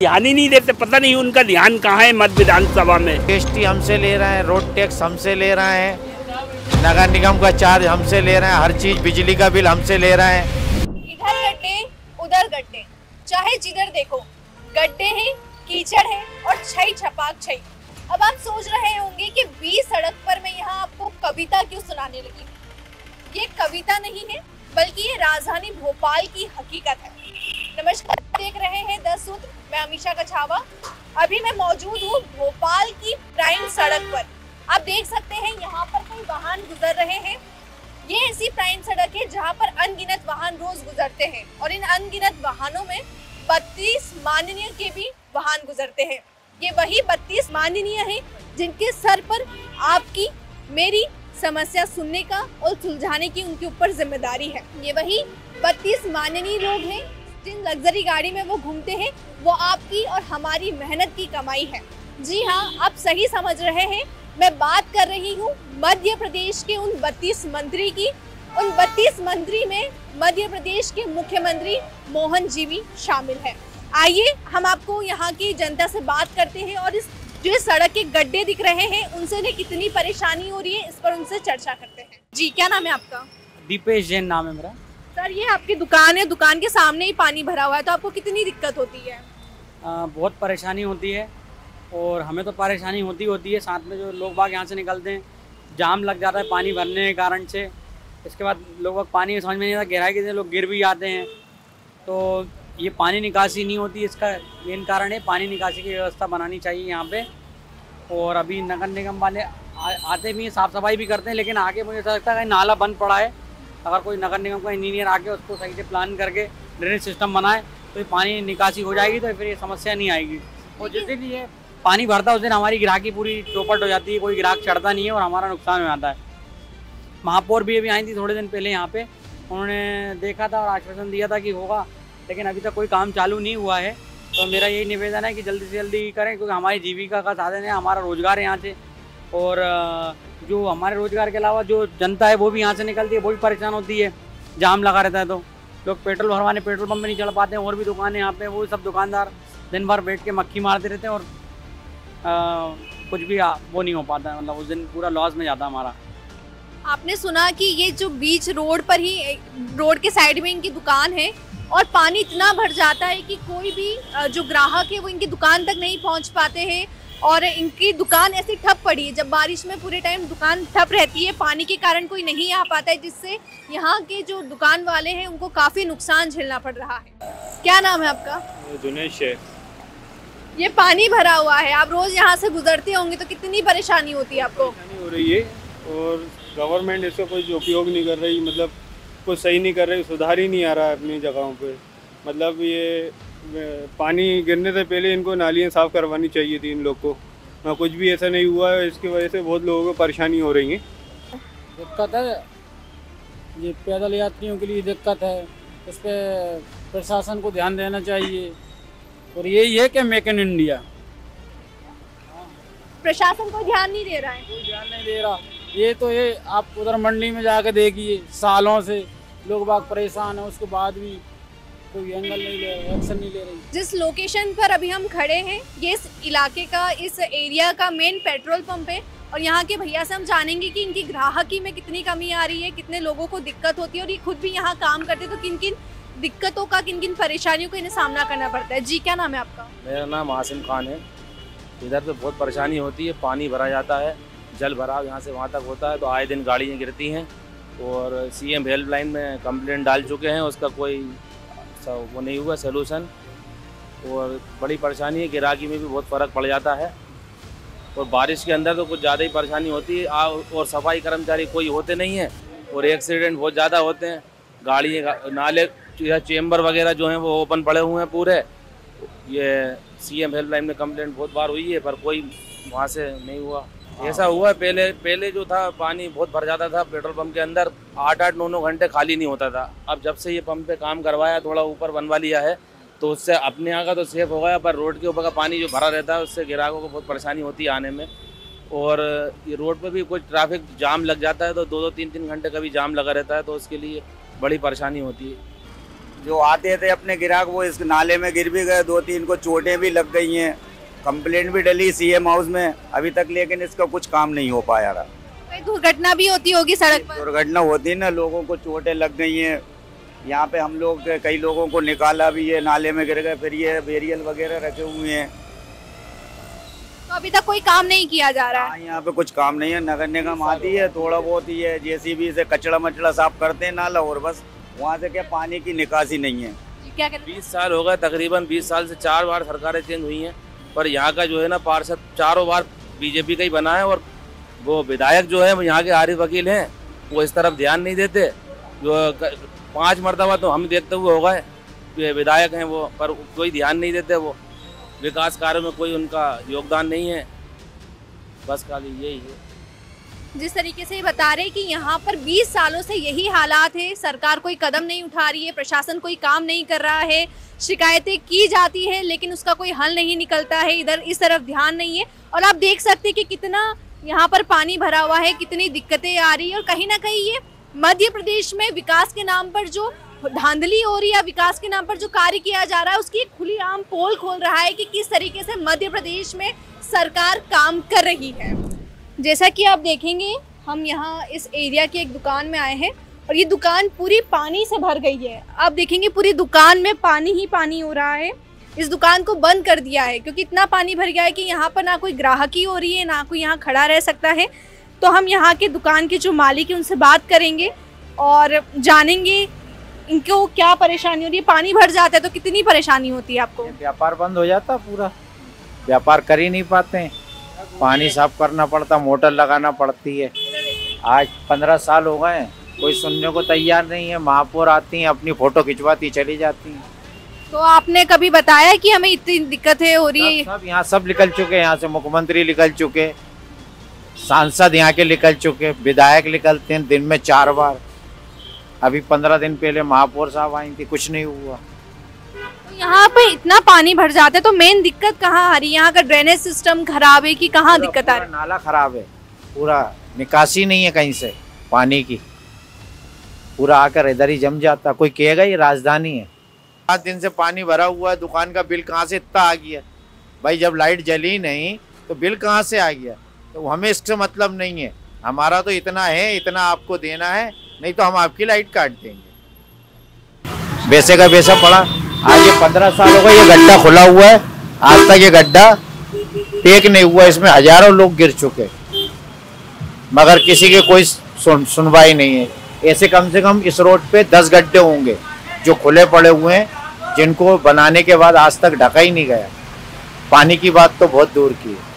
ध्यान ही नहीं देते पता नहीं उनका ध्यान कहाँ है मध्य विधानसभा में। जीएसटी हमसे ले रहे हैं रोड टैक्स हमसे ले रहे हैं नगर निगम का चार्ज हमसे ले रहे हैं हर चीज़ बिजली का बिल हमसे ले रहे हैं। इधर गड्ढे उधर गड्ढे चाहे जिधर देखो गड्ढे हैं कीचड़ है और छई छपाक छई। अब आप सोच रहे होंगे कि बीच सड़क पर मैं यहाँ आपको कविता क्यों सुनाने लगी? ये कविता नहीं है बल्कि ये राजधानी भोपाल की हकीकत है। नमस्कार, देख रहे हैं दस सूत्र। मैं अमीशा कछावा। अभी मैं मौजूद हूँ भोपाल की प्राइम सड़क पर। आप देख सकते हैं, यहाँ पर कई वाहन गुजर रहे हैं। ये ऐसी प्राइम सड़क है जहाँ पर अनगिनत वाहन रोज गुजरते हैं और इन अनगिनत वाहनों में बत्तीस माननीय के भी वाहन गुजरते हैं। ये वही बत्तीस माननीय हैं जिनके सर पर आपकी मेरी समस्या सुनने का और सुलझाने की उनके ऊपर ज़िम्मेदारी है। ये वही बत्तीस माननीय लोग हैं जिन लग्जरी गाड़ी में वो घूमते हैं, वो आपकी और हमारी मेहनत की कमाई है। जी हाँ आप सही समझ रहे हैं। मैं बात कर रही हूँ मध्य प्रदेश के उन बत्तीस मंत्री की। उन बत्तीस मंत्री में मध्य प्रदेश के मुख्यमंत्री मोहन जी भी शामिल है। आइए, हम आपको यहाँ की जनता से बात करते हैं और इस, जो सड़क के गड्ढे दिख रहे हैं, उनसे उन्हें कितनी परेशानी हो रही है, इस पर उनसे चर्चा करते हैं। जी, क्या नाम है आपका? दीपेश जैन नाम है मेरा। सर ये आपकी दुकान है दुकान के सामने ही पानी भरा हुआ है तो आपको कितनी दिक्कत होती है? आ, बहुत परेशानी होती है और हमें तो परेशानी होती होती है साथ में जो लोग बाग यहाँ से निकलते हैं जाम लग जाता है पानी भरने के कारण से। इसके बाद लोग बाग पानी समझ में नहीं आता गहराई के लोग गिर भी जाते हैं। तो ये पानी निकासी नहीं होती इसका मेन कारण है पानी निकासी की व्यवस्था बनानी चाहिए यहाँ पे। और अभी नगर निगम वाले आते भी हैं साफ़ सफ़ाई भी करते हैं लेकिन आगे मुझे ऐसा लगता है कहीं नाला बंद पड़ा है अगर कोई नगर निगम का इंजीनियर आके उसको सही से प्लान करके ड्रेनेज सिस्टम बनाए तो ये पानी निकासी हो जाएगी तो फिर ये समस्या नहीं आएगी। और जिस दिन ये पानी भरता है उस दिन हमारी ग्राहकी पूरी चौपट हो जाती है कोई ग्राहक चढ़ता नहीं है और हमारा नुकसान हो जाता है। महापौर भी अभी आई थी थोड़े दिन पहले यहाँ पे उन्होंने देखा था और आश्वासन दिया था कि होगा लेकिन अभी तक कोई काम चालू नहीं हुआ है। तो मेरा यही निवेदन है कि जल्दी से जल्दी करें क्योंकि हमारी जीविका का साधन है हमारा रोज़गार है यहाँ से। और जो हमारे रोज़गार के अलावा जो जनता है वो भी यहाँ से निकलती है वो भी परेशान होती है। जाम लगा रहता है तो। लोग पेट्रोल भरवाने पेट्रोल पंप में नहीं चढ़ पाते हैं और भी दुकानें यहाँ पे वो सब दुकानदार दिन भर बैठ के मक्खी मारते रहते हैं और अ, कुछ भी आ, वो नहीं हो पाता है। मतलब उस दिन पूरा लॉस में जाता हमारा। आपने सुना कि ये जो बीच रोड पर ही रोड के साइड में इनकी दुकान है और पानी इतना भर जाता है कि कोई भी जो ग्राहक है वो इनकी दुकान तक नहीं पहुँच पाते हैं। और इनकी दुकान ऐसी ठप पड़ी है। जब बारिश में पूरे टाइम दुकान ठप रहती है पानी के कारण कोई नहीं आ पाता है जिससे यहाँ के जो दुकान वाले हैं उनको काफ़ी नुकसान झेलना पड़ रहा है। क्या नाम है आपका? जुनेश है। ये पानी भरा हुआ है। आप रोज़ यहाँ से गुजरते होंगे तो कितनी परेशानी होती है आपको? हो रही है और गवर्नमेंट इसका कोई उपयोग नहीं कर रही मतलब कुछ सही नहीं कर रही सुधार ही नहीं आ रहा है अपनी जगहों पे। मतलब ये पानी गिरने से पहले इनको नालियाँ साफ़ करवानी चाहिए थी इन लोग को। हाँ, कुछ भी ऐसा नहीं हुआ है इसकी वजह से बहुत लोगों को परेशानी हो रही है। दिक्कत है। ये पैदल यात्रियों के लिए दिक्कत है। इस पर प्रशासन को ध्यान देना चाहिए। और यही है कि मेक इन इंडिया। प्रशासन को ध्यान नहीं दे रहा है। कोई ध्यान नहीं दे रहा। ये तो ये आप उधर मंडी में जाके देखिए सालों से लोग बाग परेशान है उसके बाद भी कोई एंगल नहीं ले एक्शन नहीं ले रही। जिस लोकेशन पर अभी हम खड़े हैं ये इस इलाके का इस एरिया का मेन पेट्रोल पंप है। और यहाँ के भैया से हम जानेंगे कि इनकी ग्राहकी में कितनी कमी आ रही है कितने लोगों को दिक्कत होती है। और ये खुद भी यहाँ काम करते हैं तो किन किन दिक्कतों का किन किन परेशानियों का इन्हें सामना करना पड़ता है। जी क्या नाम है आपका? मेरा नाम आसिम खान है। इधर पे बहुत परेशानी होती है पानी भरा जाता है जल भराव यहाँ से वहाँ तक होता है तो आए दिन गाड़ियाँ गिरती हैं। और सीएम हेल्पलाइन में कंप्लेंट डाल चुके हैं उसका कोई सा- वो नहीं हुआ सलूशन और बड़ी परेशानी है गिराकी में भी बहुत फ़र्क पड़ जाता है। और बारिश के अंदर तो कुछ ज़्यादा ही परेशानी होती है। और सफ़ाई कर्मचारी कोई होते नहीं हैं और एक्सीडेंट बहुत ज़्यादा होते हैं। गाड़ी नाले या चेम्बर वगैरह जो हैं वो ओपन पड़े हुए हैं पूरे। ये सीएम हेल्पलाइन में कंप्लेंट बहुत बार हुई है, पर कोई वहाँ से नहीं हुआ। ऐसा हुआ है, पहले पहले जो था, पानी बहुत भर जाता था पेट्रोल पंप के अंदर आठ आठ नौ नौ घंटे खाली नहीं होता था। अब जब से ये पंप पे काम करवाया, थोड़ा ऊपर बनवा लिया है तो उससे अपने यहाँ का तो सेफ़ हो गया, पर रोड के ऊपर का पानी जो भरा रहता है, उससे ग्राहकों को बहुत परेशानी होती है आने में। और ये रोड पर भी कुछ ट्रैफ़िक जाम लग जाता है तो दो दो तीन तीन घंटे का भी जाम लगा रहता है तो उसके लिए बड़ी परेशानी होती है। जो आते थे अपने ग्राहक, वो इस नाले में गिर भी गए दो तीन को चोटें भी लग गई हैं। कंप्लेंट भी डली सीएम हाउस में अभी तक लेकिन इसका कुछ काम नहीं हो पाया रहा। कोई दुर्घटना भी होती होगी सड़क पर? दुर्घटना होती है ना लोगों को चोटें लग गई हैं। यहाँ पे हम लोग कई लोगों को निकाला भी है नाले में गिर गए फिर ये बेरियल वगैरह रखे हुए हैं। तो अभी तक कोई काम नहीं किया जा रहा? है हाँ यहाँ पे कुछ काम नहीं है नगर निगम आती है थोड़ा बहुत ही है जेसीबी से कचड़ा मचड़ा साफ़ करते हैं नाला और बस वहाँ से क्या पानी की निकासी नहीं है। क्या बीस साल हो गए तकरीबन बीस साल से चार बार सरकारें चेंज हुई हैं। पर यहाँ का जो है ना पार्षद चारों बार बीजेपी का ही बना है और वो विधायक जो है यहाँ के आरिफ वकील हैं, वो इस तरफ़ ध्यान नहीं देते। जो पाँच मरतबा तो हम देखते हुए हो गए, ये विधायक हैं वो, पर कोई ध्यान नहीं देते वो। विकास कार्यों में कोई उनका योगदान नहीं है। बस खाली यही है। जिस तरीके से ये बता रहे हैं कि यहाँ पर 20 सालों से यही हालात है। सरकार कोई कदम नहीं उठा रही है, प्रशासन कोई काम नहीं कर रहा है, शिकायतें की जाती है, लेकिन उसका कोई हल नहीं निकलता है। इधर इस तरफ़ ध्यान नहीं है और आप देख सकते हैं कि कितना यहाँ पर पानी भरा हुआ है, कितनी दिक्कतें आ रही है और कहीं ना कहीं ये मध्य प्रदेश में विकास के नाम पर जो धांधली हो रही है विकास के नाम पर जो कार्य किया जा रहा है, उसकी खुली आम पोल खोल रहा है कि किस तरीके से मध्य प्रदेश में सरकार काम कर रही है। जैसा कि आप देखेंगे, हम यहाँ इस एरिया की एक दुकान में आए हैं और ये दुकान पूरी पानी से भर गई है। आप देखेंगे पूरी दुकान में पानी ही पानी हो रहा है। इस दुकान को बंद कर दिया है क्योंकि इतना पानी भर गया है कि यहाँ पर ना कोई ग्राहकी हो रही है, ना कोई यहाँ खड़ा रह सकता है। तो हम यहाँ के दुकान के जो मालिक हैं, उनसे बात करेंगे और जानेंगे इनको क्या परेशानी हो रही है। पानी भर जाता है तो कितनी परेशानी होती है आपको? व्यापार बंद हो जाता पूरा। व्यापार कर ही नहीं पाते हैं। पानी साफ़ करना पड़ता मोटर लगाना पड़ती है। आज पंद्रह साल हो गए कोई सुनने को तैयार नहीं है महापौर आती हैं अपनी फ़ोटो खिंचवाती चली जाती हैं। तो आपने कभी बताया कि हमें इतनी दिक्कतें हो रही है? सब सब यहाँ सब निकल चुके हैं यहाँ से मुख्यमंत्री निकल चुके सांसद यहाँ के निकल चुके विधायक निकलते हैं दिन में चार बार। अभी पंद्रह दिन पहले महापौर साहब आई थी कुछ नहीं हुआ। यहाँ पे इतना पानी भर जाता है तो मेन दिक्कत कहाँ आ रही है? यहाँ का ड्रेनेज सिस्टम खराब है कि कहाँ दिक्कत आ रही नाला खराब है। पूरा निकासी नहीं है कहीं से पानी की। पूरा आकर इधर ही जम जाता। कोई कहेगा ये राजधानी है? पाँच दिन से पानी भरा हुआ है दुकान का बिल कहाँ से इतना आ गया? भाई जब लाइट जली नहीं तो बिल कहाँ से आ गया? तो हमें इससे मतलब नहीं है। हमारा तो इतना है इतना आपको देना है नहीं तो हम आपकी लाइट काट देंगे। वैसे का वैसा पड़ा। आज ये पंद्रह साल हो गए ये गड्ढा खुला हुआ है। आज तक ये गड्ढा टेक नहीं हुआ इसमें हज़ारों लोग गिर चुके। मगर किसी की कोई सुन, सुनवाई नहीं है। ऐसे कम से कम इस रोड पे दस गड्ढे होंगे जो खुले पड़े हुए हैं जिनको बनाने के बाद आज तक ढका ही नहीं गया। पानी की बात तो बहुत दूर की है।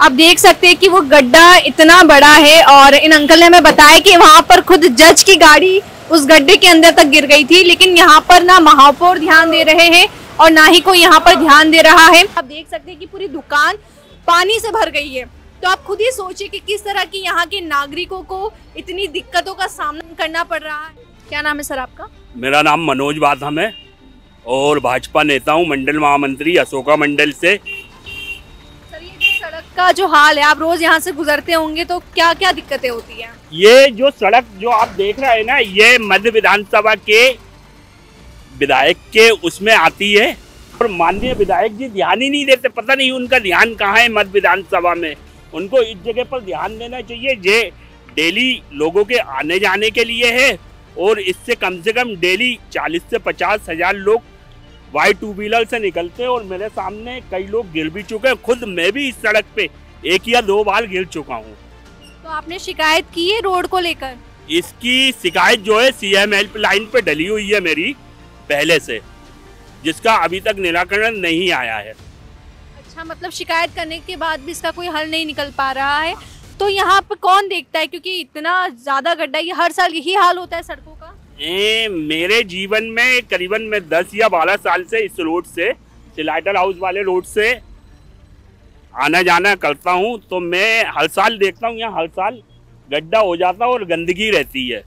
आप देख सकते हैं कि वो गड्ढा इतना बड़ा है और इन अंकल ने हमें बताया कि वहाँ पर खुद जज की गाड़ी उस गड्ढे के अंदर तक गिर गई थी, लेकिन यहाँ पर ना महापौर ध्यान दे रहे हैं और ना ही कोई यहाँ पर ध्यान दे रहा है। आप देख सकते हैं कि पूरी दुकान पानी से भर गई है। तो आप खुद ही सोचिए कि किस तरह की यहाँ के नागरिकों को इतनी दिक्कतों का सामना करना पड़ रहा है। क्या नाम है सर आपका? मेरा नाम मनोज बाथम है और भाजपा नेता हूँ मंडल महामंत्री अशोका मंडल से का जो हाल है, आप रोज यहाँ से गुजरते होंगे तो क्या क्या दिक्कतें होती हैं? ये जो सड़क जो आप देख रहे हैं ना, ये मध्य विधानसभा के विधायक के उसमें आती है। और माननीय विधायक जी ध्यान ही नहीं देते, पता नहीं उनका ध्यान कहाँ है मध्य विधानसभा में। उनको इस जगह पर ध्यान देना चाहिए, जे डेली लोगों के आने जाने के लिए है, और इससे कम से कम डेली चालीस से पचास हज़ार लोग वाई टू व्हीलर से निकलते हैं और मेरे सामने कई लोग गिर भी चुके हैं। खुद मैं भी इस सड़क पे एक या दो बार गिर चुका हूँ। तो आपने शिकायत की है रोड को लेकर? इसकी शिकायत जो है सीएम हेल्प लाइन पे डली हुई है मेरी पहले से जिसका अभी तक निराकरण नहीं आया है। अच्छा मतलब शिकायत करने के बाद भी इसका कोई हल नहीं निकल पा रहा है। तो यहाँ पे कौन देखता है? क्योंकि इतना ज़्यादा गड्ढा ये हर साल यही हाल होता है सड़कों का। ए, मेरे जीवन में करीबन मैं दस या बारह साल से इस रोड से सिलाइटर हाउस वाले रोड से आना जाना करता हूँ। तो मैं हर साल देखता हूँ यहाँ हर साल गड्ढा हो जाता है और गंदगी रहती है।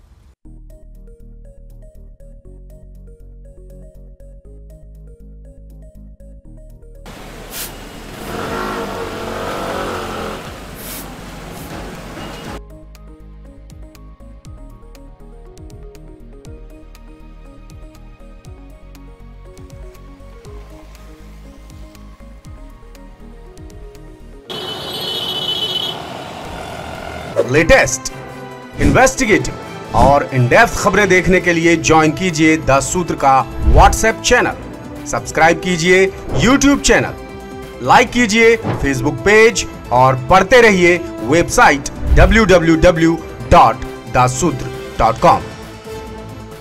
लेटेस्ट इन्वेस्टिगेटिव और इनडेप्थ खबरें देखने के लिए ज्वाइन कीजिए द सूत्र का व्हाट्सएप चैनल सब्सक्राइब कीजिए यूट्यूब चैनल लाइक कीजिए फेसबुक पेज और पढ़ते रहिए वेबसाइट www.dasudr.com